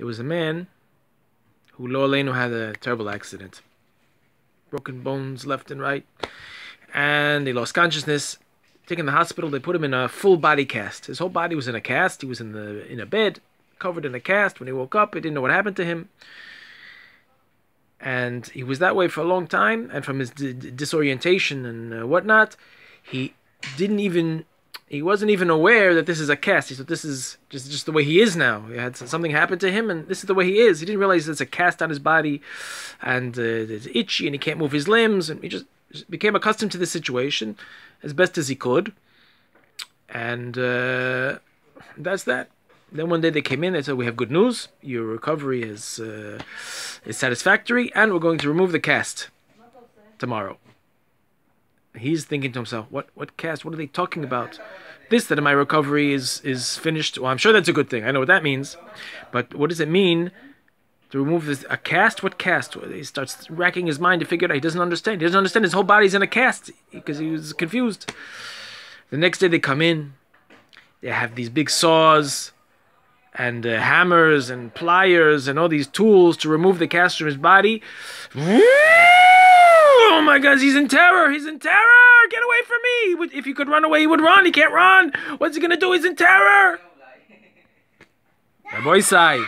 There was a man who, Lo had a terrible accident. Broken bones left and right. And he lost consciousness. Taken to the hospital, they put him in a full body cast. His whole body was in a cast. He was in the in a bed, covered in a cast. When he woke up, he didn't know what happened to him. And he was that way for a long time. And from his disorientation and uh, whatnot, he didn't even he wasn't even aware that this is a cast. He thought this is just just the way he is now. He had something happened to him, and this is the way he is. He didn't realize it's a cast on his body, and uh, it's itchy, and he can't move his limbs, and he just, just became accustomed to the situation as best as he could. And uh, that's that. Then one day they came in. They said, "We have good news. Your recovery is uh, is satisfactory, and we're going to remove the cast tomorrow." He's thinking to himself, "What what cast? What are they talking about? This that my recovery is is finished. Well, I'm sure that's a good thing. I know what that means, but what does it mean to remove this a cast? What cast? He starts racking his mind to figure it out. He doesn't understand. He doesn't understand his whole body's in a cast because he was confused. The next day they come in. They have these big saws and uh, hammers and pliers and all these tools to remove the cast from his body. Oh my God, he's in terror. He's in terror. Get away from me. If he could run away, he would run. He can't run. What's he going to do? He's in terror. My boy Sai,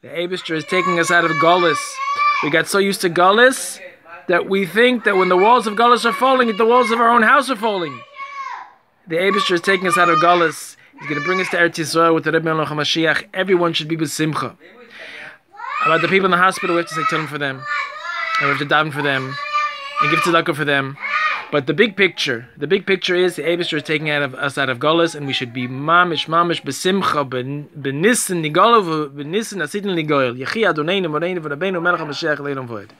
the Abistra is taking us out of Gullus. We got so used to Gullus that we think that when the walls of Gullus are falling, the walls of our own house are falling. The Abistra is taking us out of Gullus. He's going to bring us to Eretz Yisrael with the Rebbe Melech HaMashiach. Everyone should be with Simcha. About the people in the hospital, we have to say them for them. And we have to daven for them and give tzedakah for them. But the big picture, the big picture is the Abishter is taking out of us out of Golas, and we should be mamish, mamish, besimcha, benissen, nigolav, benissen, asidin ligoil. Yechi Adoneinu, Moreinu, V'Rabbeinu, Melech HaMashiach, L'olam Va'ed.